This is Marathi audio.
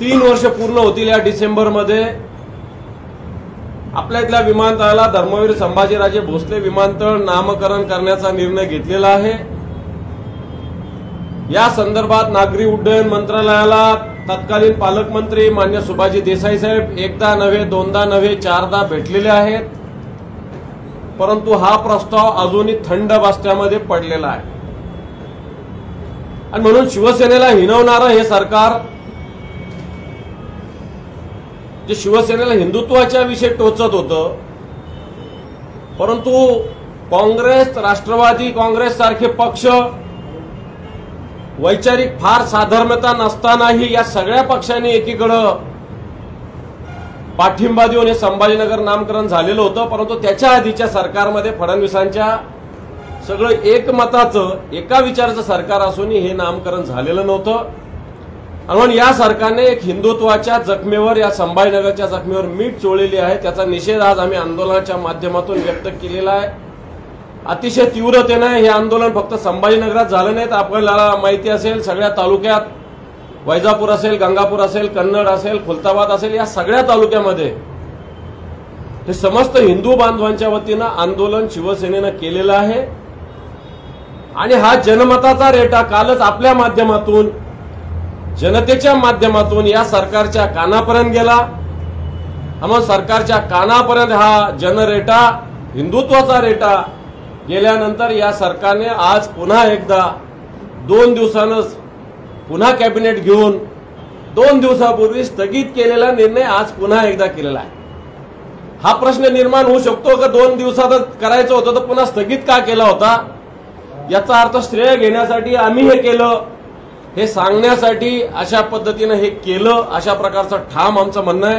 तीन वर्ष पूर्ण होतील या डिसेंबरमध्ये. आपल्या इथल्या विमानतळाला धर्मवीर संभाजीराजे भोसले विमानतळ नामकरण करण्याचा निर्णय घेतलेला आहे. या संदर्भात नागरी उड्डयन मंत्रालयाला तत्कालीन पालकमंत्री मान्य सुभाजी देसाई साहेब एकदा नव्हे दोनदा नव्हे चारदा भेटलेले आहेत. परंतु हा प्रस्ताव अजूनही थंड बस्त्यामध्ये पडलेला आहे. आणि म्हणून शिवसेनेला हिनवणारं हे सरकार जे शिवसेनेला हिंदुत्वाच्या विषयी टोचत होतं परंतु काँग्रेस राष्ट्रवादी काँग्रेस सारखे पक्ष वैचारिक फार साधर्म्यता नसतानाही या सगळ्या पक्षांनी एकीकडं पाठिंबा देऊन हे संभाजीनगर नामकरण झालेलं होतं परंतु त्याच्या आधीच्या सरकारमध्ये फडणवीसांच्या सगळं एकमताचं एका विचाराचं सरकार असूनही हे नामकरण झालेलं नव्हतं. म्हणून या सरकारने एक हिंदुत्वाच्या जखमेवर या संभाजीनगरच्या जखमेवर मीठ चोळलेली आहे. त्याचा निषेध आज आम्ही आंदोलनाच्या माध्यमातून व्यक्त केलेला आहे. अतिशय तीव्रतेनं हे आंदोलन फक्त संभाजीनगरात झालं नाही तर आपल्याला माहिती असेल सगळ्या तालुक्यात वैजापूर असेल गंगापूर असेल कन्नड असेल खुलताबाद असेल या सगळ्या तालुक्यामध्ये हे समस्त हिंदू बांधवांच्या वतीनं आंदोलन शिवसेनेनं केलेलं आहे. आणि हा जनमताचा रेटा कालच आपल्या माध्यमातून जनतेच्या माध्यमातून या सरकारच्या कानापर्यंत गेला. हा मग सरकारच्या कानापर्यंत हा जनरेटा हिंदुत्वाचा रेटा गेल्यानंतर या सरकारने आज पुन्हा एकदा दोन दिवसानंच पुन्हा कॅबिनेट घेऊन दोन दिवसापूर्वी स्थगित केलेला निर्णय आज पुन्हा एकदा केलेला आहे. हा प्रश्न निर्माण होऊ शकतो का? दोन दिवसातच करायचं होतं तर पुन्हा स्थगित का केला होता? याचा अर्थ श्रेय घेण्यासाठी आम्ही हे केलं. हे सांगण्यासाठी अशा पद्धतीनं हे केलं अशा प्रकारचं ठाम आमचं म्हणणं आहे.